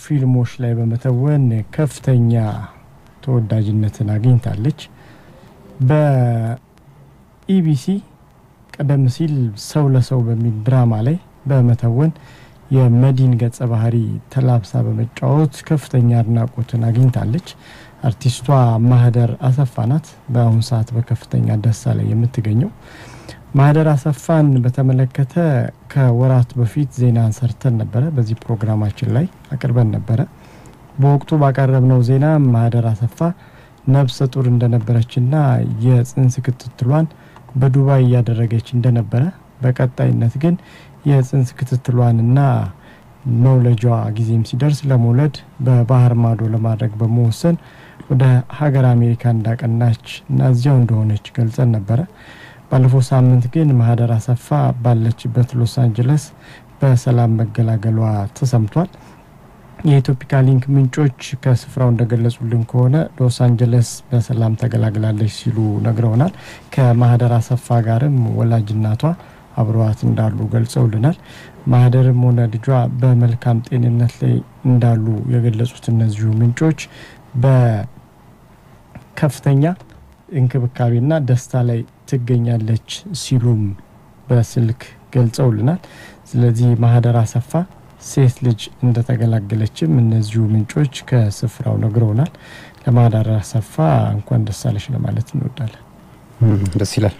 ፊልሞች ላይ በመተወን ከፍተኛ ተወዳጅነትን አግኝታለች። በኢቢሲ ቀደም ሲል ሰው ለሰው በሚል ድራማ ላይ በመተወን የመዲን ገጸ ባህሪ ተላብሳ በመጫወት ከፍተኛ አድናቆትን አግኝታለች። አርቲስቷ ማህደር አሰፋ ናት። በአሁኑ ሰዓት በከፍተኛ ደስታ ላይ የምትገኘው ማህደር አሰፋን በተመለከተ ከወራት በፊት ዜና ሰርተን ነበረ። በዚህ ፕሮግራማችን ላይ አቅርበን ነበረ። በወቅቱ ባቀረብነው ዜና ማህደር አሰፋ ነፍሰ ጡር እንደነበረችና የጽንስ ክትትሏን በዱባይ እያደረገች እንደነበረ በቀጣይነት ግን የጽንስ ክትትሏንና መውለጃ ጊዜም ሲደርስ ለመውለድ በባህር ማዶ ለማድረግ በመወሰን ወደ ሀገር አሜሪካ እንዳቀናች እና እዚያው እንደሆነች ገልጸን ነበረ። ባለፈው ሳምንት ግን ማህደር አሰፋ ባለችበት ሎስ አንጀለስ በሰላም መገላገሏ ተሰምቷል። የኢትዮፒካ ሊንክ ምንጮች ከስፍራው እንደገለጹልን ከሆነ ሎስ አንጀለስ በሰላም ተገላግላለች ሲሉ ነግረውናል። ከማህደር አሰፋ ጋርም ወላጅ እናቷ አብረዋት እንዳሉ ገልጸውልናል። ማህደርም ሆነ ልጇ በመልካም ጤንነት ላይ እንዳሉ የገለጹት እነዚሁ ምንጮች በከፍተኛ እንክብካቤና ደስታ ላይ ትገኛለች ሲሉም በስልክ ገልጸውልናል። ስለዚህ ማህደር አሰፋ ሴት ልጅ እንደተገላገለችም እነዚሁ ምንጮች ከስፍራው ነግረውናል። ለማህደር አሰፋ እንኳን ደስ አለሽ ለማለት እንወዳለን። ደስ ይላል።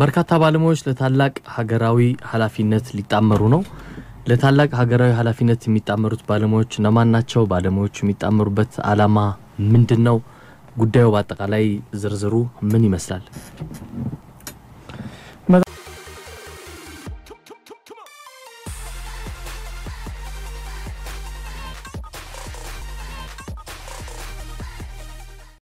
በርካታ ባለሙያዎች ለታላቅ ሀገራዊ ኃላፊነት ሊጣመሩ ነው። ለታላቅ ሀገራዊ ኃላፊነት የሚጣመሩት ባለሙያዎች እነማን ናቸው? ባለሙያዎቹ የሚጣመሩበት ዓላማ ምንድን ነው? ጉዳዩ በአጠቃላይ ዝርዝሩ ምን ይመስላል?